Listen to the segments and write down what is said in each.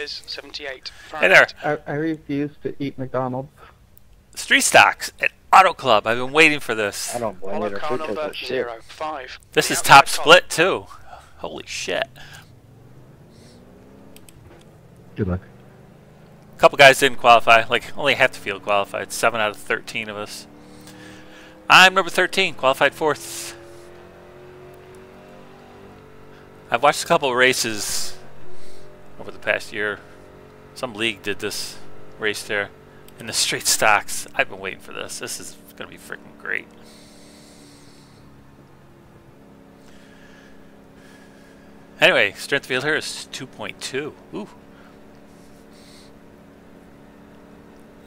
is 78. Hey there. I, I refuse to eat McDonald's. Street stocks at Auto Club. I've been waiting for this. I don't blame Follow you. Their car food number tastes like zero five. This The is top column. split too. Holy shit. Good luck. A couple guys didn't qualify. Like only half the field qualified. Seven out of 13 of us. I'm number 13, qualified fourth. I've watched a couple races over the past year. Some league did this race there in the street stocks. I've been waiting for this. This is going to be freaking great. Anyway, strength field here is 2.2. Ooh.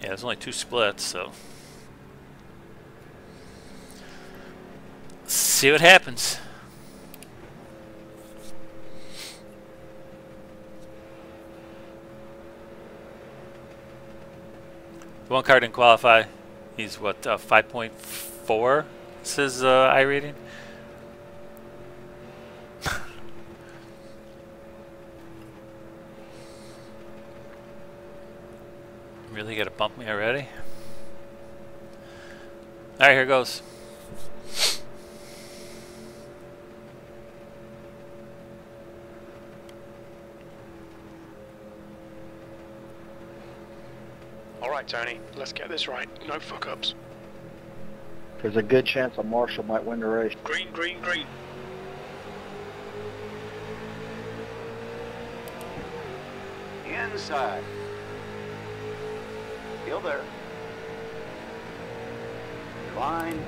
Yeah, there's only two splits, so. See what happens. One car didn't qualify. He's what, uh, 5.4 is his uh, iRating? really gonna bump me already? Alright, here goes. Alright, Tony, let's get this right. No fuck ups. There's a good chance a Marshall might win the race. Green, green, green. Inside. Still there. Line.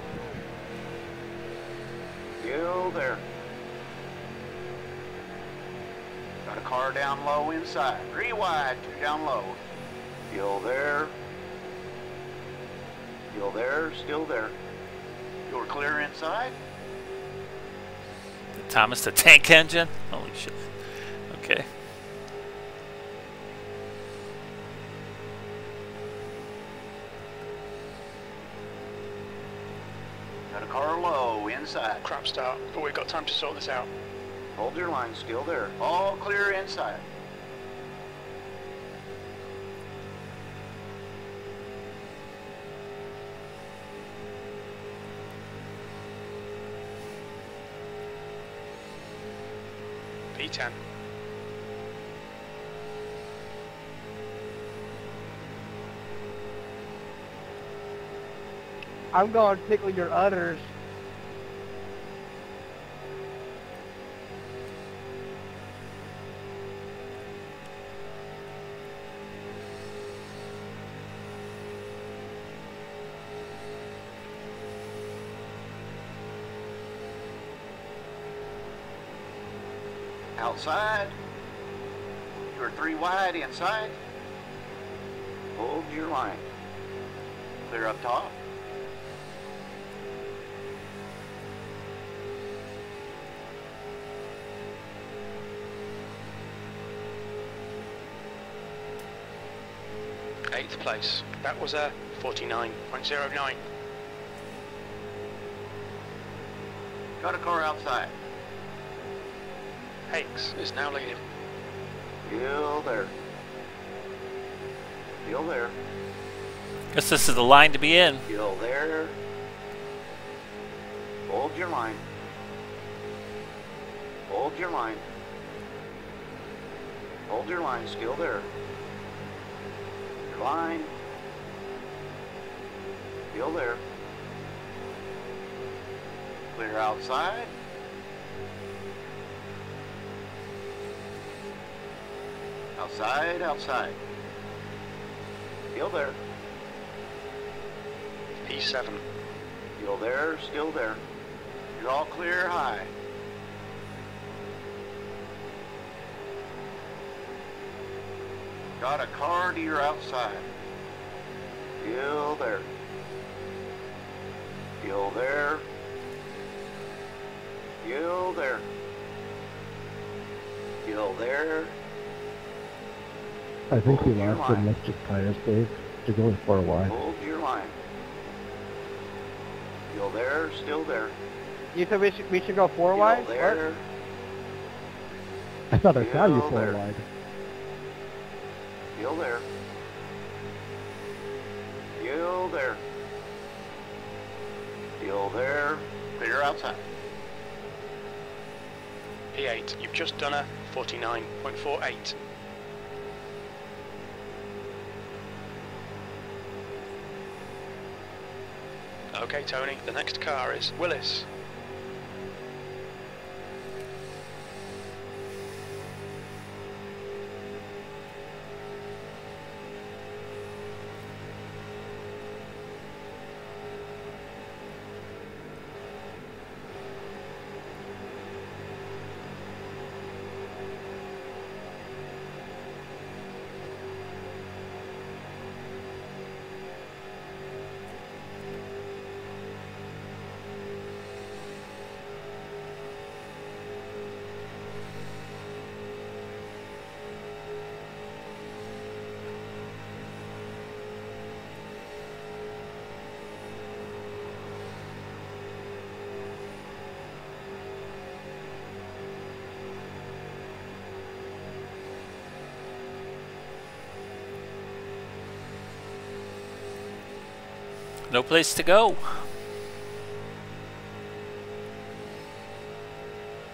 Still there. Got a car down low inside. Three wide, two down low. Still there. Still there, still there. You're clear inside. Thomas the tank engine? Holy shit. Okay. Got a car low inside. Crap start, but we've got time to sort this out. Hold your line, still there. All clear inside. I'm going to tickle your udders. Outside. You're three wide inside. Hold your line. Clear up top. Place. That was a 49.09. Got a car outside. Hakes is now leading. Still there. Still there. Guess this is the line to be in. Still there. Hold your line. Hold your line. Hold your line, still there. Your line. Still there. Clear outside. Outside, outside. Still there. P7. Still there, still there. You're all clear high. Got a car to your outside. Still there. Still there. Still there. Still there. I think we Hold your lost the line. electric tires, Dave, to going far wide. Hold your line. Still there, still there. You said we should, we should go four Still wide? there. What? I thought I saw you Still four there. wide. Still there. Still there. Still there. Clear outside. P8, you've just done a 49.48. Okay, Tony, the next car is Willis. No place to go.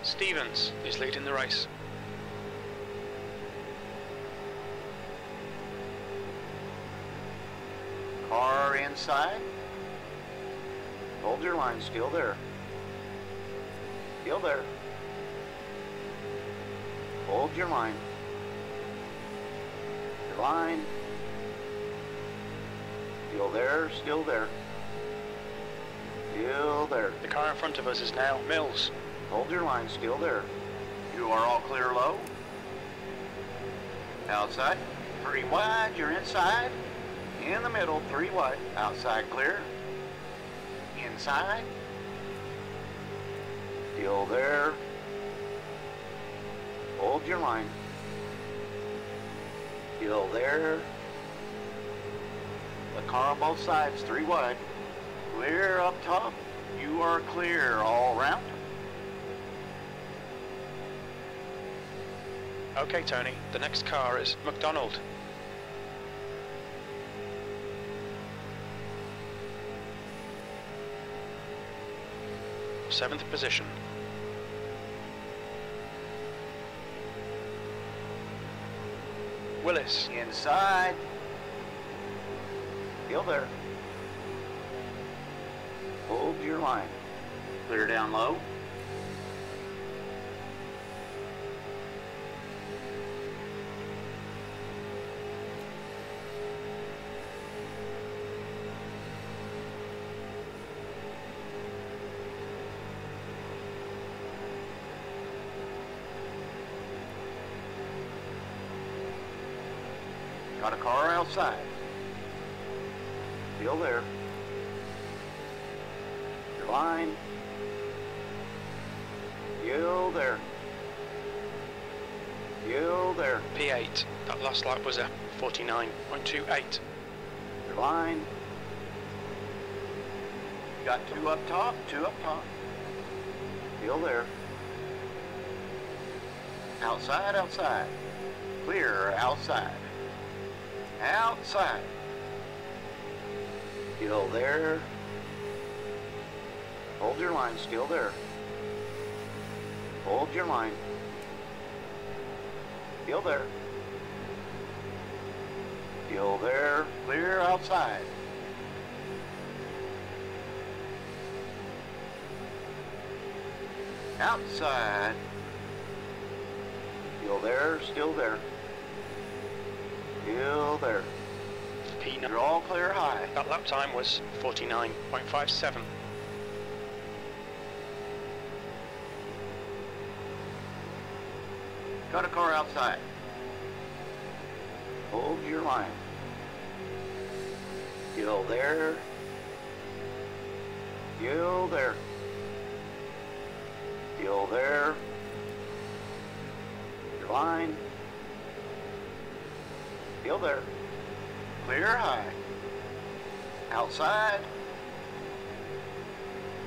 Stevens is leading the race. Car inside. Hold your line. Still there. Still there. Hold your line. Your line. Still there. Still there. Still there. The car in front of us is now Mills. Hold your line, still there. You are all clear low. Outside, three wide, you're inside. In the middle, three wide. Outside clear. Inside. Still there. Hold your line. Still there. The car on both sides, three wide. Clear up top. You are clear all round. Okay, Tony, the next car is McDonald. Seventh position. Willis. Inside. Still there. Hold your line. Clear down low. Got a car outside. Still there. Your line. Still there. Still there. P8. That last lap was a 49.28. Your line. Got two up top, two up top. Still there. Outside, outside. Clear, outside. Outside. Still there. Hold your line, still there. Hold your line. Still there. Still there. Clear outside. Outside. Still there, still there. Still there. P9. You're all clear high. That lap time was 49.57. Got a car outside. Hold your line. Still there. Still there. Still there. Your line. Still there. Clear high. Outside.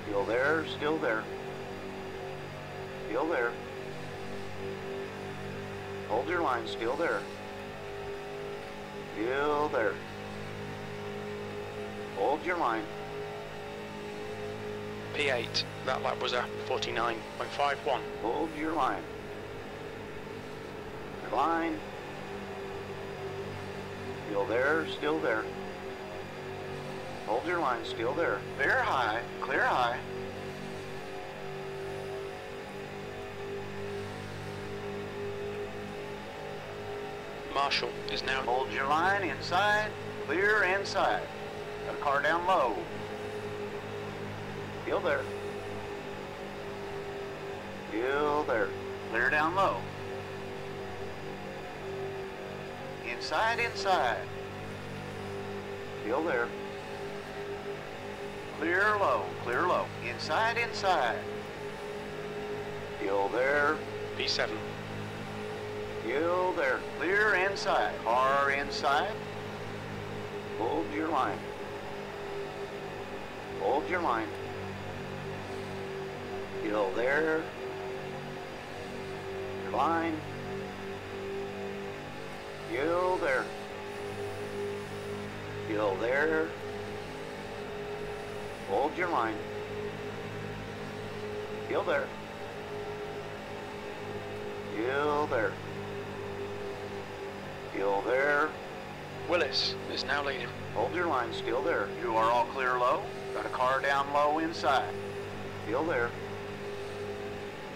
Still there, still there. Still there. Hold your line, still there. Still there. Hold your line. P8, that lap was at 49.51. Hold your line. Your line. Still there, still there. Hold your line, still there. Clear high, clear high. Marshall is now Hold your line inside, clear inside. Got a car down low. Still there. Still there. Clear down low. Inside, inside. Still there. Clear low, clear low. Inside, inside. Still there. P7. Still there. Clear inside. Car inside. Hold your line. Hold your line. Still there. Your line. Still there. Still there. Hold your line. Still there. Still there. Still there. Willis is now leading. Hold your line, still there. You are all clear low. Got a car down low inside. Still there.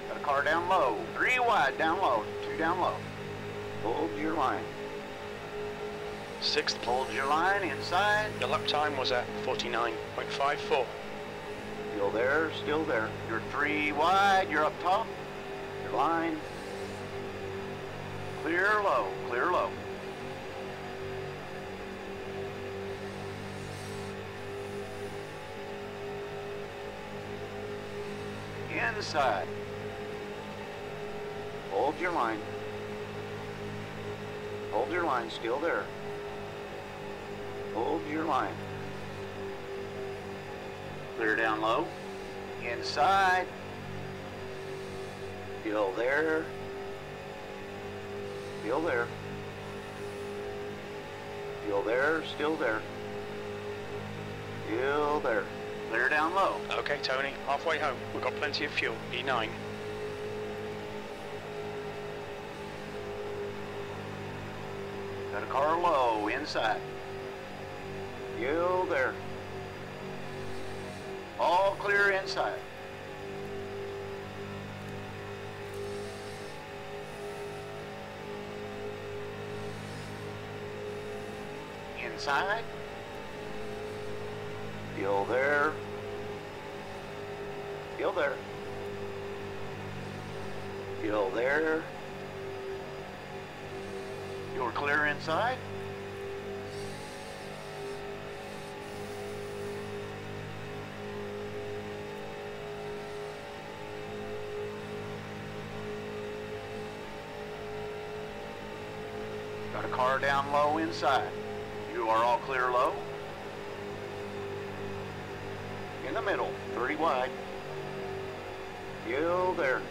Got a car down low. Three wide down low. Two down low. Hold your line. Sixth, Hold your line inside. the lap time was at 49.54. Still there, still there. You're three wide, you're up top. Your line. Clear low, clear low. Inside. Hold your line. Hold your line, still there. Hold your line. Clear down low. Inside. Still there. Still there. Still there, still there. Still there. Clear down low. Okay, Tony, halfway home. We've got plenty of fuel. E E9. Got a car low inside. Still there. All clear inside. Inside. Still there. Still there. Still there. You're clear inside? Car down low inside. You are all clear low. In the middle, 30 wide. You there.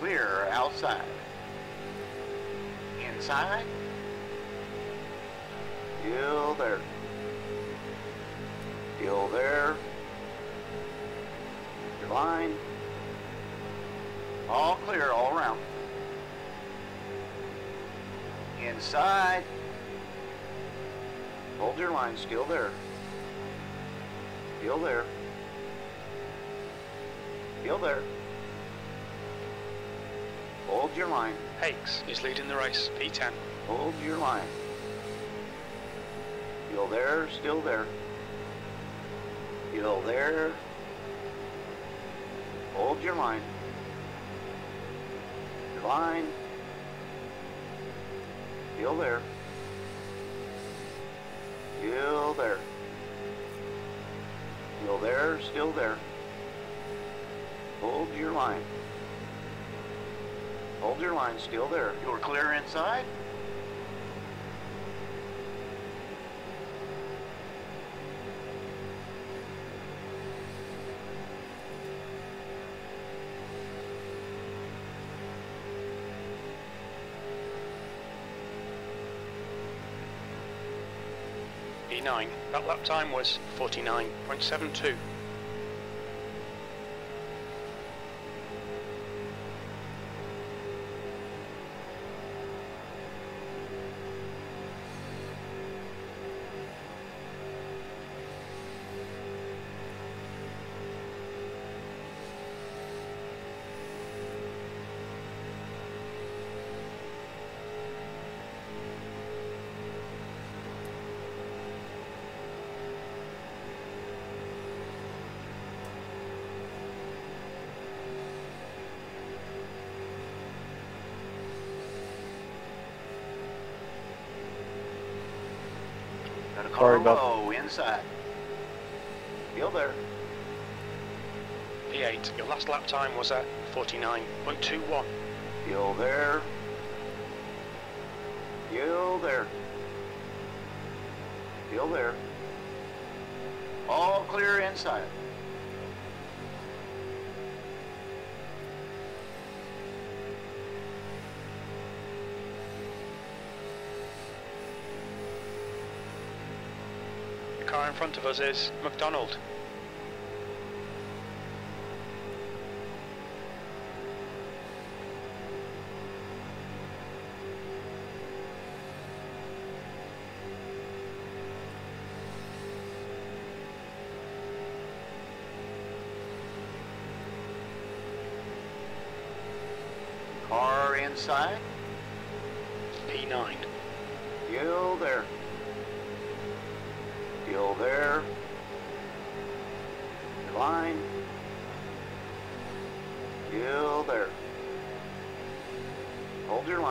Clear outside. Inside. Still there. Still there. Your line. All clear all around. Inside. Hold your line, still there. Still there. Still there. Hold your line. Hakes is leading the race. P10. Hold your line. Still there, still there. Still there. Hold your line. Your line. Still there. Still there. Still there, still there. Hold your line. Hold your line, still there. You're clear inside? P9. That lap time was 49.72. Got a car Sorry about- low inside. Still there. P8. Your last lap time was at 49.21. Still there. Still there. Still there. All clear inside. Car in front of us is McDonald. Car inside. P9. Still there.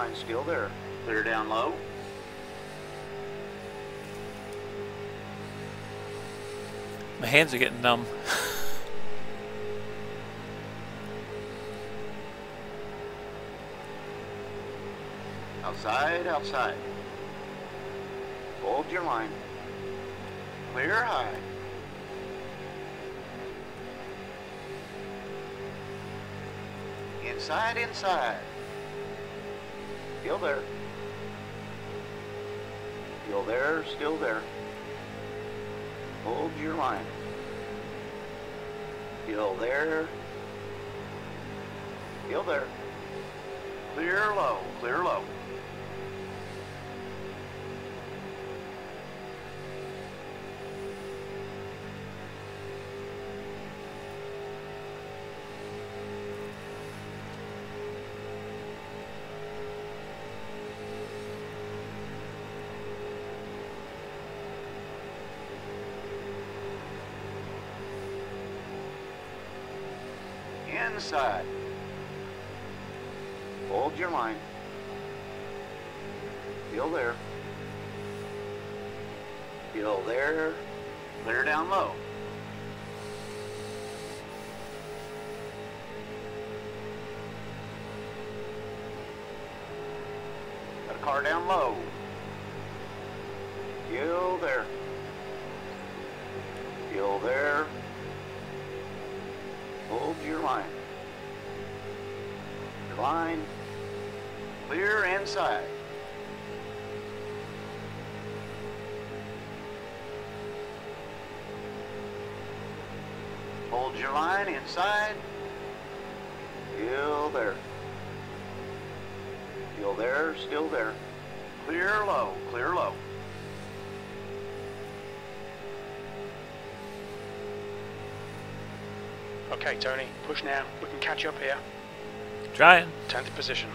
Hold line, still there. Clear down low. My hands are getting numb. Outside, outside. Hold your line. Clear high. Inside, inside. Still there. Still there, still there. Hold your line. Still there. Still there. Clear low, clear low. Inside. Hold your line. Feel there. Feel there. Clear down low. Got a car down low. Hold your line inside. Still there. Still there, still there. Clear low, clear low. Okay, Tony, push now. We can catch up here. Trying. 10th position.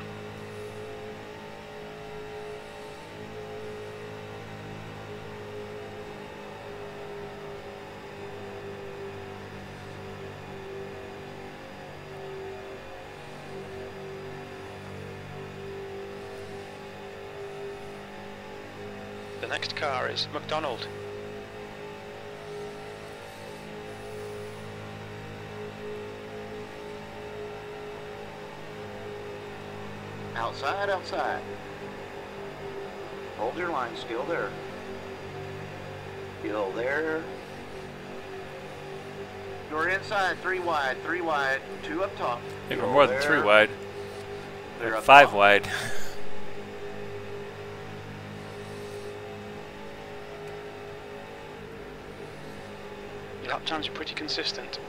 The next car is McDonald. Outside, outside. Hold your line, still there. Still there. You're inside, three wide, three wide, two up top. I think we're Still more than three wide. Clear We're five top. wide. times are pretty consistent.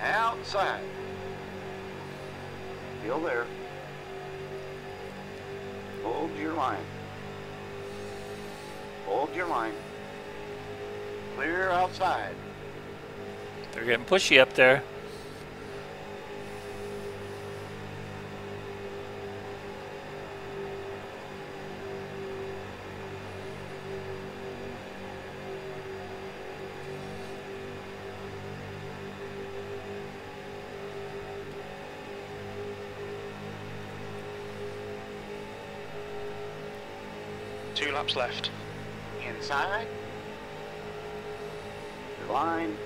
Outside. Still there. Hold your line. Hold your line. Clear outside. They're getting pushy up there. Left. Inside. Line.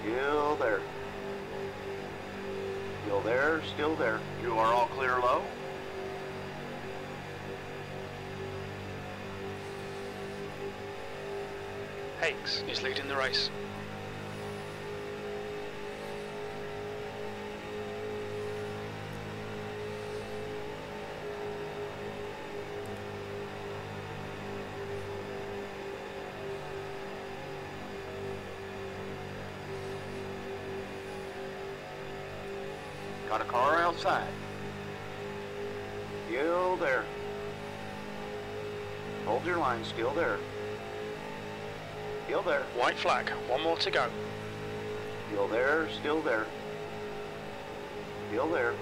Still there. Still there, still there. You are all clear low. Hakes is leading the race. Flag. One more to go. Still there, still there. Still there.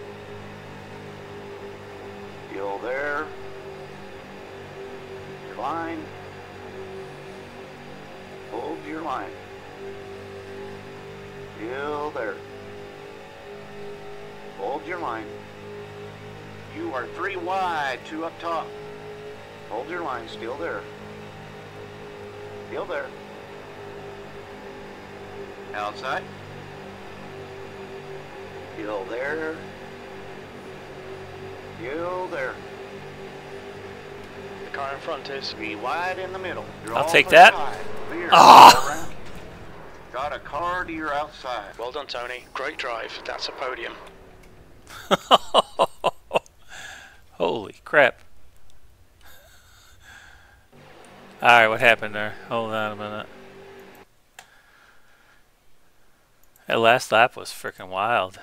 Still there. Your line. Hold your line. Still there. Hold your line. You are three wide, two up top. Hold your line, still there. Still there. Outside. Still there. Still there. The car in front is. Be wide in the middle. You're I'll take that. Ah! Got a car to your outside. Well done, Tony. Great drive. That's a podium. Holy crap. Alright, what happened there? Hold on a minute. That last lap was freaking wild.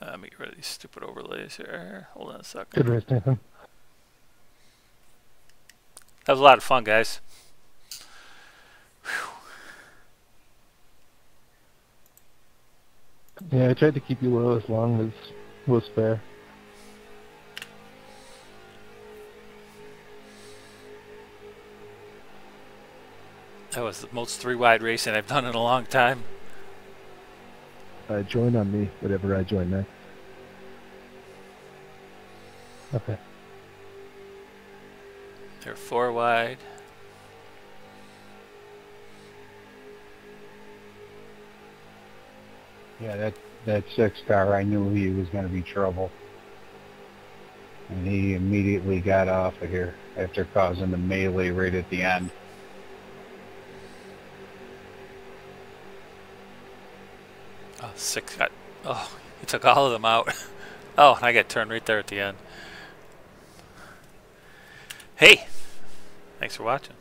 Uh, Let me get rid of these stupid overlays here. Hold on a second. Good race, Nathan. That was a lot of fun, guys. Yeah, I tried to keep you low as long as was fair. That was the most three wide racing I've done in a long time. Uh, join on me, whatever I join next. Okay. They're four wide. Yeah, that that six car, I knew he was going to be trouble, and he immediately got off of here after causing the melee right at the end. Oh, six got. Oh, he took all of them out. oh, and I got turned right there at the end. Hey, thanks for watching.